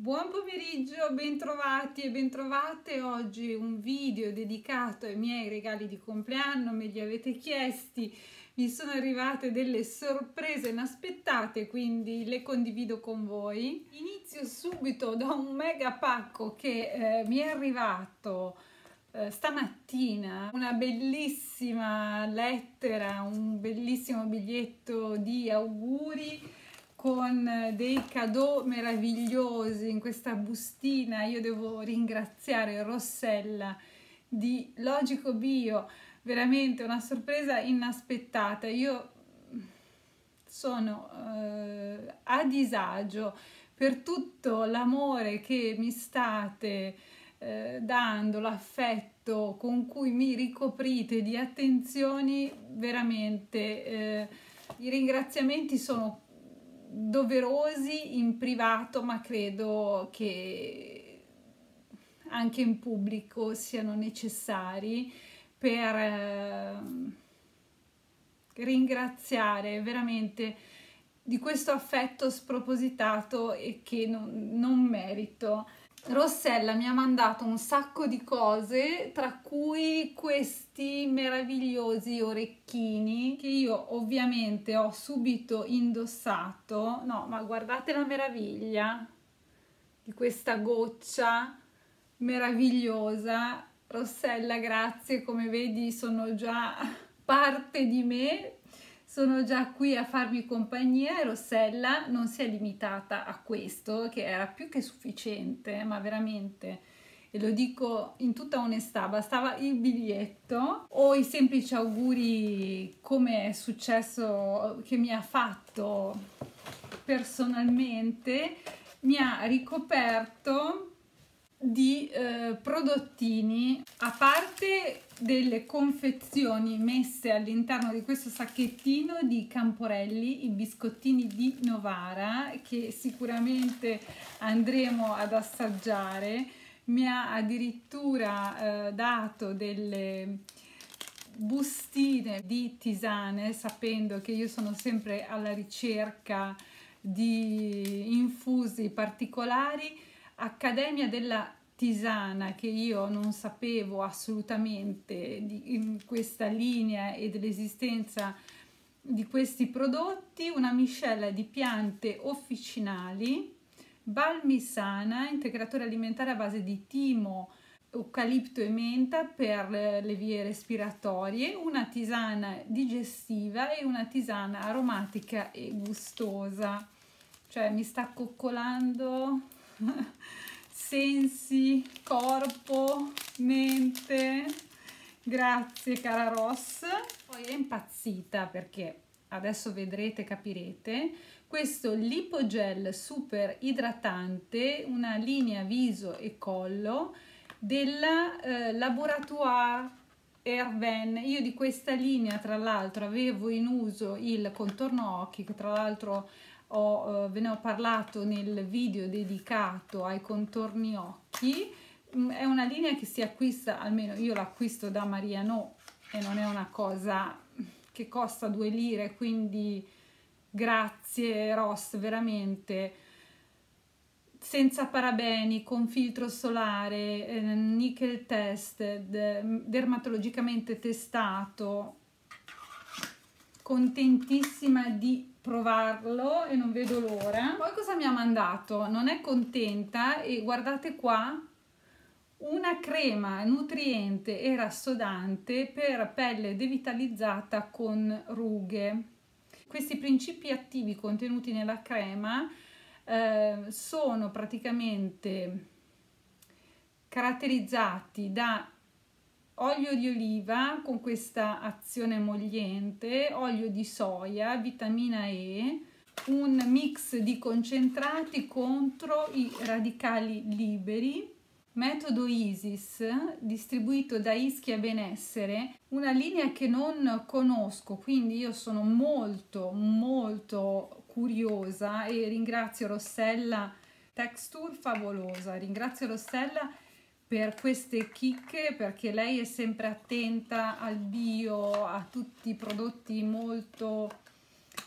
Buon pomeriggio, bentrovati e bentrovate. Oggi un video dedicato ai miei regali di compleanno, me li avete chiesti. Mi sono arrivate delle sorprese inaspettate, quindi le condivido con voi. Inizio subito da un mega pacco che eh, mi è arrivato eh, stamattina, una bellissima lettera, un bellissimo biglietto di auguri con dei cadeau meravigliosi in questa bustina. Io devo ringraziare Rossella di Logico Bio, veramente una sorpresa inaspettata. Io sono eh, a disagio per tutto l'amore che mi state eh, dando, l'affetto con cui mi ricoprite di attenzioni, veramente eh, i ringraziamenti sono doverosi in privato, ma credo che anche in pubblico siano necessari per eh, ringraziare veramente di questo affetto spropositato e che non, non merito. Rossella mi ha mandato un sacco di cose, tra cui questi meravigliosi orecchini che io ovviamente ho subito indossato. No, ma guardate la meraviglia di questa goccia meravigliosa. Rossella, grazie, come vedi sono già parte di me sono già qui a farvi compagnia e Rossella non si è limitata a questo che era più che sufficiente ma veramente e lo dico in tutta onestà bastava il biglietto o i semplici auguri come è successo che mi ha fatto personalmente mi ha ricoperto di eh, prodottini a parte delle confezioni messe all'interno di questo sacchettino di Camporelli, i biscottini di Novara che sicuramente andremo ad assaggiare. Mi ha addirittura eh, dato delle bustine di tisane sapendo che io sono sempre alla ricerca di infusi particolari Accademia della tisana che io non sapevo assolutamente di questa linea e dell'esistenza di questi prodotti, una miscela di piante officinali, balmisana, integratore alimentare a base di timo, eucalipto e menta per le vie respiratorie, una tisana digestiva e una tisana aromatica e gustosa. Cioè mi sta coccolando sensi, corpo, mente. Grazie cara Ross. Poi è impazzita perché adesso vedrete, capirete. Questo Lipogel super idratante, una linea viso e collo della eh, Laboratoire Erven. Io di questa linea, tra l'altro, avevo in uso il contorno occhi, che tra l'altro ho, eh, ve ne ho parlato nel video dedicato ai contorni occhi. Mm, è una linea che si acquista almeno io l'acquisto da Mariano e non è una cosa che costa due lire quindi grazie Ross veramente. Senza parabeni, con filtro solare, eh, nickel test, dermatologicamente testato, contentissima di provarlo e non vedo l'ora. Poi cosa mi ha mandato? Non è contenta e guardate qua una crema nutriente e rassodante per pelle devitalizzata con rughe. Questi principi attivi contenuti nella crema eh, sono praticamente caratterizzati da olio di oliva con questa azione emolliente, olio di soia, vitamina E, un mix di concentrati contro i radicali liberi, metodo ISIS distribuito da Ischia Benessere, una linea che non conosco, quindi io sono molto molto curiosa e ringrazio Rossella, texture favolosa, ringrazio Rossella per queste chicche perché lei è sempre attenta al bio, a tutti i prodotti molto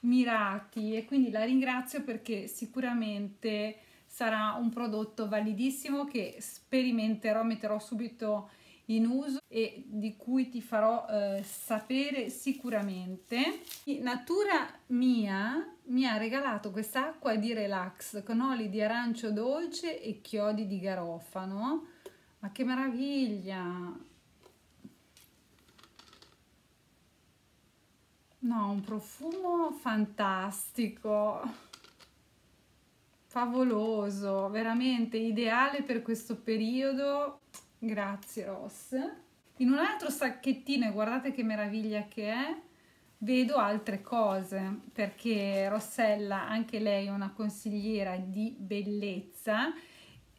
mirati e quindi la ringrazio perché sicuramente sarà un prodotto validissimo che sperimenterò, metterò subito in uso e di cui ti farò eh, sapere sicuramente. Natura mia mi ha regalato quest'acqua di relax con oli di arancio dolce e chiodi di garofano. Ma che meraviglia! No, un profumo fantastico, favoloso, veramente ideale per questo periodo. Grazie Ross. In un altro sacchettino, guardate che meraviglia che è, vedo altre cose, perché Rossella, anche lei è una consigliera di bellezza,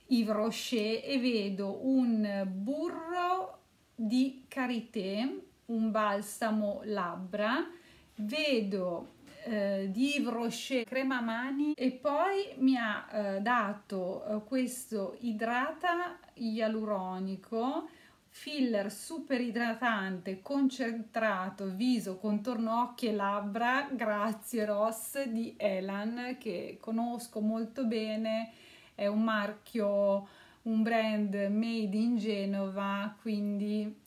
Yves Rocher, e vedo un burro di karité, un balsamo labbra, vedo eh, di Yves Rocher crema mani e poi mi ha eh, dato eh, questo idrata ialuronico filler super idratante concentrato viso contorno occhi e labbra grazie Ross di Elan che conosco molto bene è un marchio un brand made in Genova quindi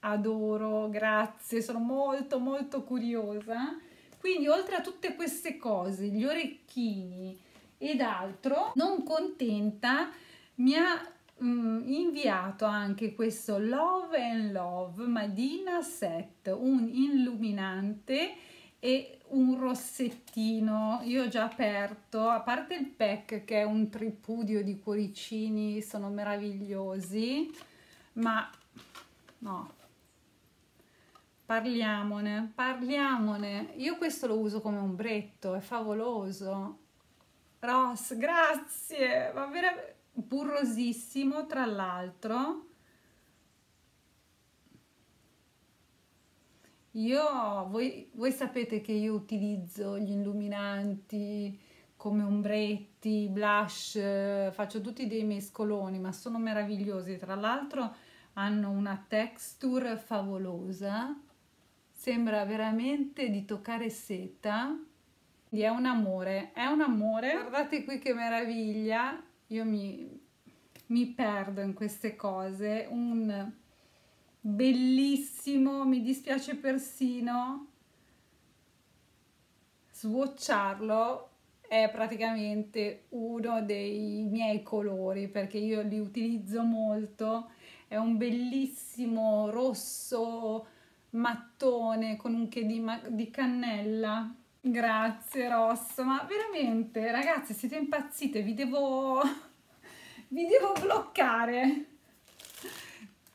adoro, grazie, sono molto molto curiosa. Quindi oltre a tutte queste cose, gli orecchini ed altro, non contenta, mi ha mm, inviato anche questo Love and Love Madina Set, un illuminante e un rossettino. Io ho già aperto, a parte il pack che è un tripudio di cuoricini, sono meravigliosi, ma no, Parliamone, parliamone. Io questo lo uso come ombretto, è favoloso. Ross, grazie, va veramente burrosissimo tra l'altro. Io, voi, voi sapete che io utilizzo gli illuminanti come ombretti, blush, faccio tutti dei mescoloni, ma sono meravigliosi. Tra l'altro hanno una texture favolosa sembra veramente di toccare seta. È un amore è un amore. Guardate qui che meraviglia. Io mi, mi perdo in queste cose. Un bellissimo mi dispiace persino swatcharlo è praticamente uno dei miei colori perché io li utilizzo molto è un bellissimo rosso mattone con un che di, di cannella. Grazie Rosso, ma veramente ragazzi siete impazzite, vi devo, vi devo bloccare.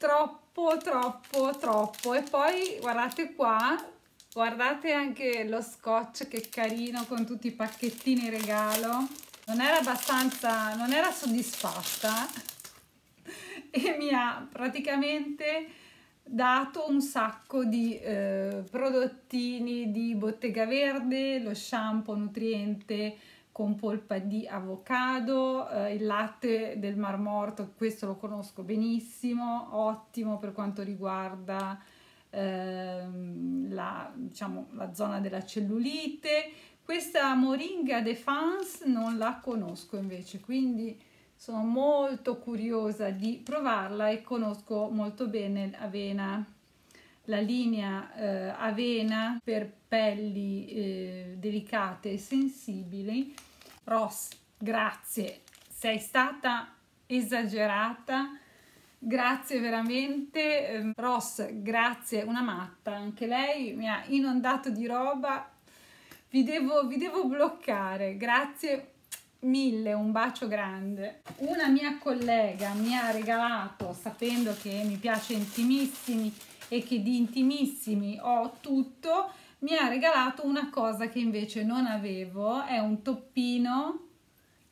Troppo, troppo, troppo. E poi guardate qua, guardate anche lo scotch che carino con tutti i pacchettini regalo. Non era abbastanza, non era soddisfatta e mi ha praticamente dato un sacco di eh, prodottini di bottega verde, lo shampoo nutriente con polpa di avocado, eh, il latte del Mar Morto, questo lo conosco benissimo, ottimo per quanto riguarda eh, la, diciamo, la zona della cellulite. Questa Moringa Defense non la conosco invece, quindi sono molto curiosa di provarla e conosco molto bene l'avena la linea eh, avena per pelli eh, delicate e sensibili. Ross grazie. Sei stata esagerata. Grazie veramente. Ehm, Ross grazie. Una matta. Anche lei mi ha inondato di roba. Vi devo, vi devo bloccare. Grazie mille, un bacio grande. Una mia collega mi ha regalato, sapendo che mi piace intimissimi e che di intimissimi ho tutto, mi ha regalato una cosa che invece non avevo, è un toppino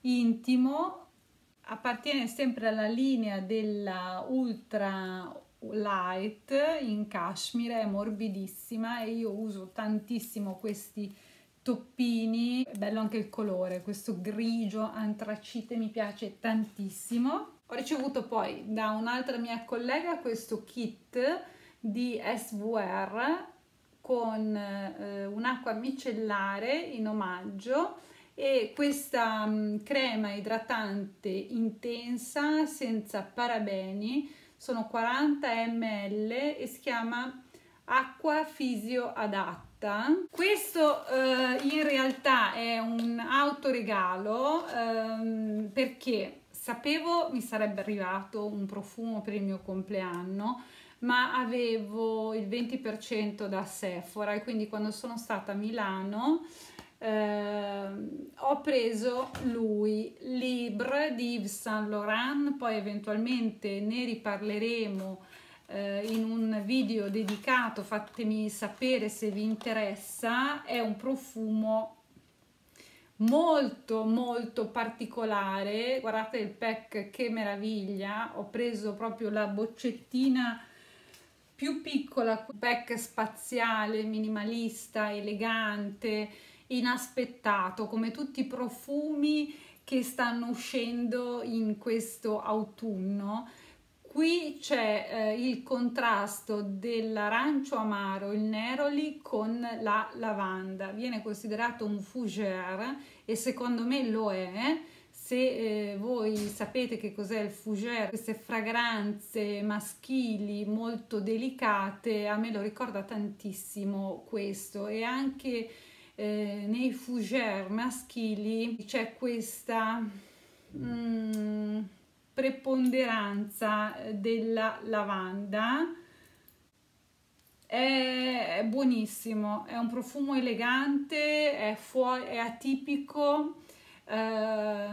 intimo, appartiene sempre alla linea della Ultra Light in cashmere, è morbidissima e io uso tantissimo questi toppini, bello anche il colore, questo grigio antracite mi piace tantissimo. Ho ricevuto poi da un'altra mia collega questo kit di SVR con eh, un'acqua micellare in omaggio e questa mm, crema idratante intensa senza parabeni sono 40 ml e si chiama acqua fisio adatta. Questo eh, in realtà è un autoregalo ehm, perché sapevo mi sarebbe arrivato un profumo per il mio compleanno ma avevo il 20% da Sephora e quindi quando sono stata a Milano eh, ho preso lui, Libre di Yves Saint Laurent, poi eventualmente ne riparleremo eh, in un video dedicato, fatemi sapere se vi interessa, è un profumo molto molto particolare. Guardate il pack che meraviglia ho preso proprio la boccettina più piccola pack spaziale minimalista elegante inaspettato, come tutti i profumi che stanno uscendo in questo autunno. Qui c'è eh, il contrasto dell'arancio amaro, il neroli con la lavanda. Viene considerato un fougère e secondo me lo è. Se eh, voi sapete che cos'è il fougère, queste fragranze maschili molto delicate, a me lo ricorda tantissimo questo. E anche eh, nei fougère maschili c'è questa mm, preponderanza della lavanda. È, buonissimo è un profumo elegante è, è atipico eh,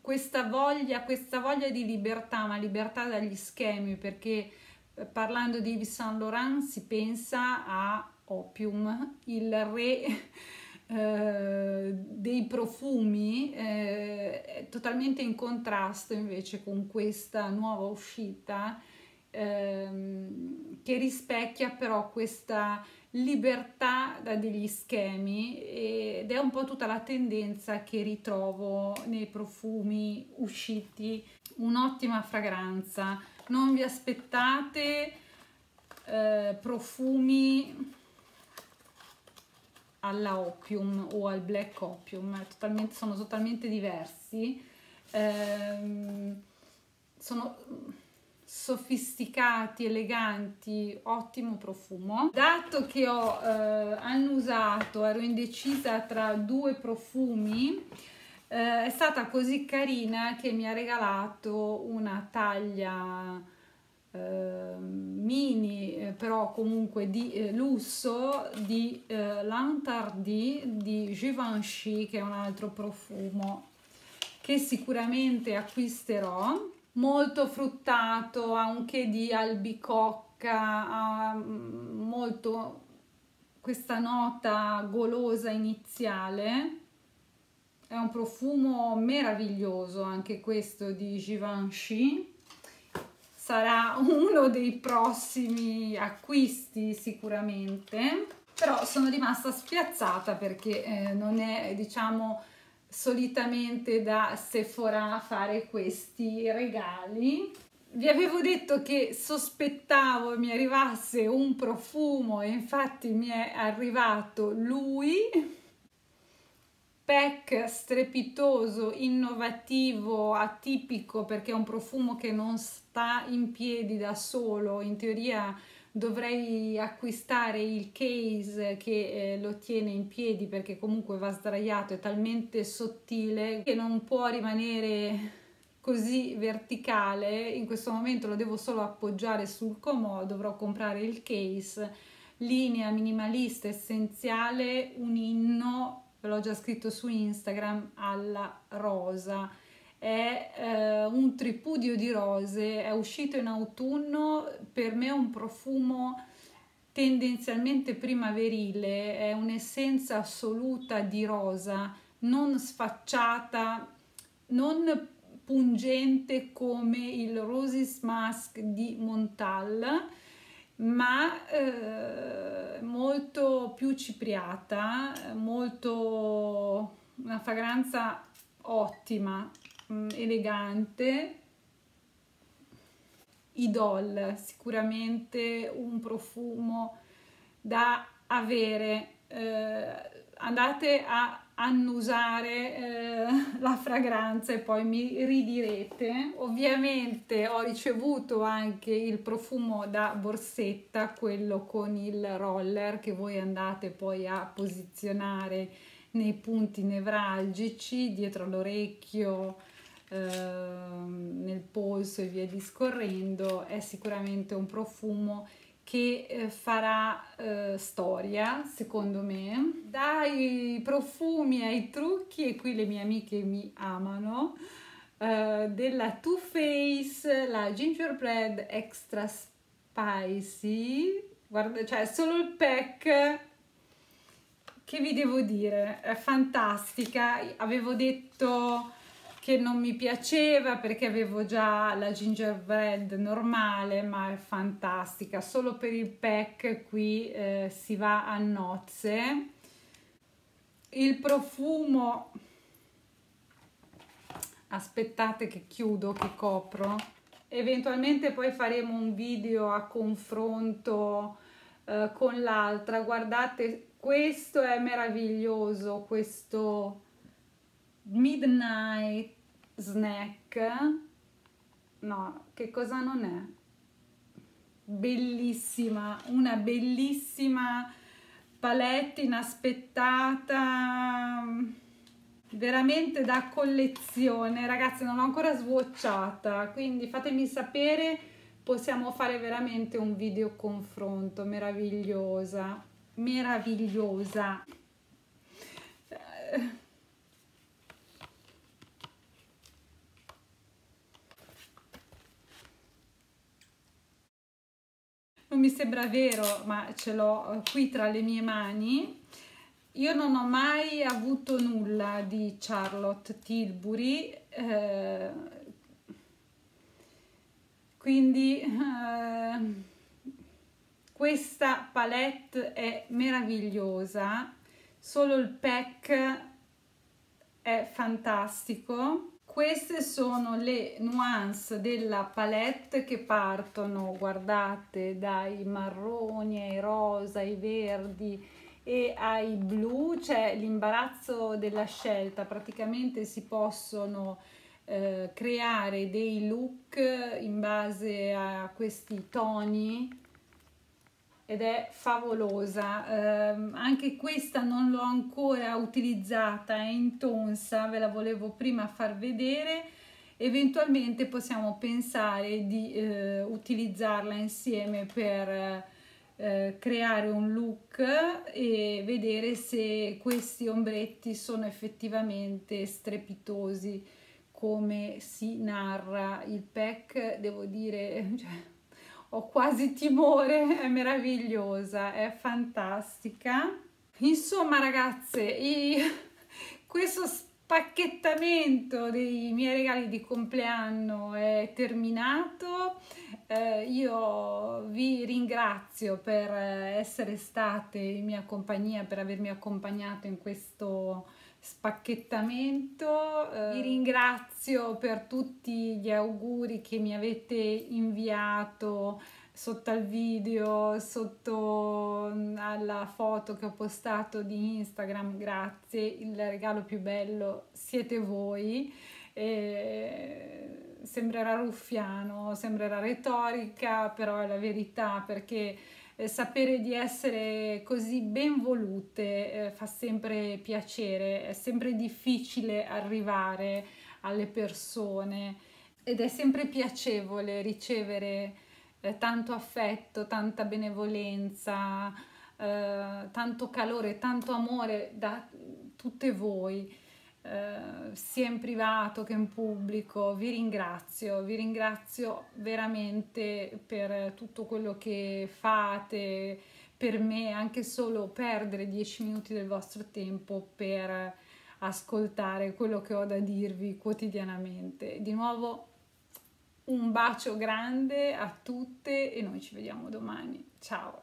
questa voglia, questa voglia di libertà ma libertà dagli schemi perché eh, parlando di Yves Saint Laurent si pensa a Opium, il re eh, dei profumi, eh, totalmente in contrasto invece con questa nuova uscita ehm, che rispecchia però questa libertà da degli schemi ed è un po' tutta la tendenza che ritrovo nei profumi usciti. Un'ottima fragranza. Non vi aspettate eh, profumi alla opium o al black opium, totalmente, sono totalmente diversi, ehm, sono sofisticati, eleganti, ottimo profumo. Dato che ho eh, annusato, ero indecisa tra due profumi, eh, è stata così carina che mi ha regalato una taglia eh, mini eh, però comunque di eh, lusso di eh, L'Antardi di Givenchy che è un altro profumo che sicuramente acquisterò molto fruttato anche di albicocca ha mm, molto questa nota golosa iniziale. È un profumo meraviglioso anche questo di Givenchy. Sarà uno dei prossimi acquisti sicuramente. Però sono rimasta spiazzata perché eh, non è diciamo solitamente da Sephora fare questi regali. Vi avevo detto che sospettavo mi arrivasse un profumo e infatti mi è arrivato lui. Pack strepitoso, innovativo, atipico perché è un profumo che non sta in piedi da solo, in teoria dovrei acquistare il case che eh, lo tiene in piedi perché comunque va sdraiato, è talmente sottile che non può rimanere così verticale, in questo momento lo devo solo appoggiare sul comodo, dovrò comprare il case, linea minimalista essenziale, un inno ve l'ho già scritto su Instagram, alla rosa. È eh, un tripudio di rose, è uscito in autunno, per me è un profumo tendenzialmente primaverile, è un'essenza assoluta di rosa, non sfacciata, non pungente come il Roses Mask di Montal, ma eh, molto più cipriata, molto una fragranza ottima, elegante. Idol, sicuramente un profumo da avere. Eh, andate a annusare eh, la fragranza e poi mi ridirete. Ovviamente ho ricevuto anche il profumo da borsetta, quello con il roller che voi andate poi a posizionare nei punti nevralgici, dietro l'orecchio, nel polso e via discorrendo. È sicuramente un profumo che eh, farà eh, storia, secondo me. Dai profumi ai trucchi, e qui le mie amiche mi amano, eh, della Too Faced, la Gingerbread Extra Spicy. Guarda, cioè solo il pack che vi devo dire, è fantastica. Avevo detto che non mi piaceva perché avevo già la gingerbread normale ma è fantastica. Solo per il pack qui eh, si va a nozze. Il profumo aspettate che chiudo che copro. Eventualmente poi faremo un video a confronto eh, con l'altra. Guardate questo è meraviglioso questo Midnight Snack. No, che cosa non è? Bellissima, una bellissima palette inaspettata, veramente da collezione. Ragazzi, non l'ho ancora swatchata, quindi fatemi sapere, possiamo fare veramente un video confronto, meravigliosa, meravigliosa. Non mi sembra vero, ma ce l'ho eh, qui tra le mie mani. Io non ho mai avuto nulla di Charlotte Tilbury, eh, quindi eh, questa palette è meravigliosa, solo il pack è fantastico queste sono le nuance della palette che partono, guardate, dai marroni ai rosa, ai verdi e ai blu, c'è l'imbarazzo della scelta, praticamente si possono eh, creare dei look in base a questi toni ed è favolosa. Eh, anche questa non l'ho ancora utilizzata è intonsa ve la volevo prima far vedere. Eventualmente possiamo pensare di eh, utilizzarla insieme per eh, creare un look e vedere se questi ombretti sono effettivamente strepitosi come si narra il pack devo dire cioè, ho quasi timore, è meravigliosa, è fantastica. Insomma ragazze, questo spacchettamento dei miei regali di compleanno è terminato. Eh, io vi ringrazio per essere state in mia compagnia, per avermi accompagnato in questo spacchettamento. Eh, vi ringrazio per tutti gli auguri che mi avete inviato sotto al video, sotto mm, alla foto che ho postato di Instagram, grazie, il regalo più bello siete voi. E sembrerà ruffiano, sembrerà retorica, però è la verità perché eh, sapere di essere così ben volute eh, fa sempre piacere, è sempre difficile arrivare alle persone ed è sempre piacevole ricevere eh, tanto affetto, tanta benevolenza, eh, tanto calore, tanto amore da tutte voi. Eh, sia in privato che in pubblico, vi ringrazio, vi ringrazio veramente per tutto quello che fate per me, anche solo perdere dieci minuti del vostro tempo per ascoltare quello che ho da dirvi quotidianamente. Di nuovo un bacio grande a tutte e noi ci vediamo domani. Ciao!